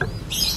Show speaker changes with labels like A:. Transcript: A: Yeah.